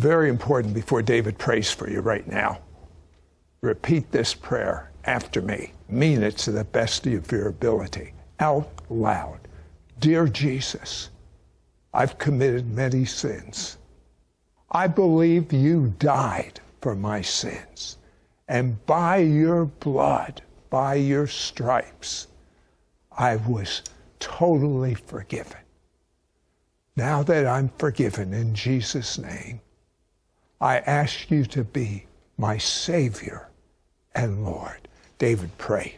Very important before David prays for you right now. Repeat this prayer after me. Mean it to the best of your ability, out loud. Dear Jesus, I've committed many sins. I believe you died for my sins. And by your blood, by your stripes, I was totally forgiven. Now that I'm forgiven in Jesus' name, I ask you to be my Savior and Lord. David, pray.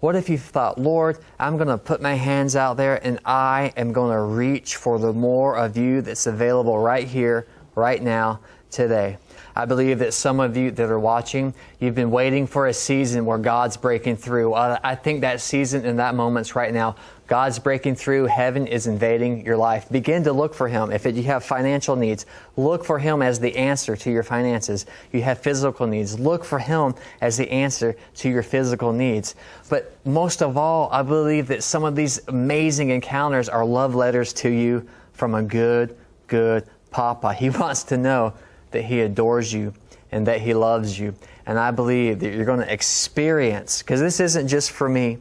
What if you thought, Lord, I'm going to put my hands out there and I am going to reach for the more of you that's available right here, right now, today? I believe that some of you that are watching, you've been waiting for a season where God's breaking through. I think that season and that moment's right now. God's breaking through. Heaven is invading your life. Begin to look for Him. If you have financial needs, look for Him as the answer to your finances. You have physical needs. Look for Him as the answer to your physical needs. But most of all, I believe that some of these amazing encounters are love letters to you from a good, good Papa. He wants to know that He adores you and that He loves you. And I believe that you're going to experience, because this isn't just for me,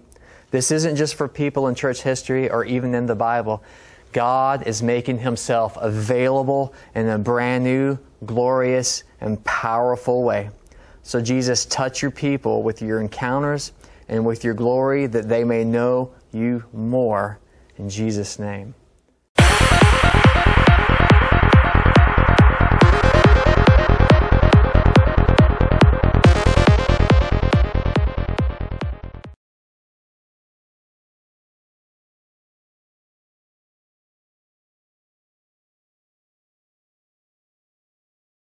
this isn't just for people in church history or even in the Bible. God is making Himself available in a brand new, glorious, and powerful way. So, Jesus, touch your people with your encounters and with your glory that they may know you more. In Jesus' name.